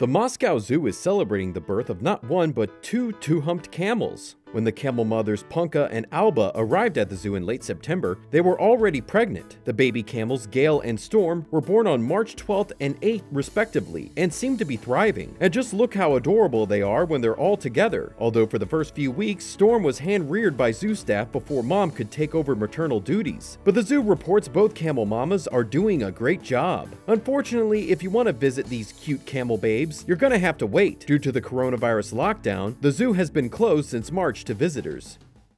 The Moscow Zoo is celebrating the birth of not one but two two-humped camels. When the camel mothers Ponka and Alba arrived at the zoo in late September, they were already pregnant. The baby camels Gale and Storm were born on March 12th and 8th respectively and seem to be thriving. And just look how adorable they are when they're all together. Although for the first few weeks, Storm was hand-reared by zoo staff before mom could take over maternal duties. But the zoo reports both camel mamas are doing a great job. Unfortunately, if you want to visit these cute camel babes, you're gonna have to wait. Due to the coronavirus lockdown, the zoo has been closed since March to visitors.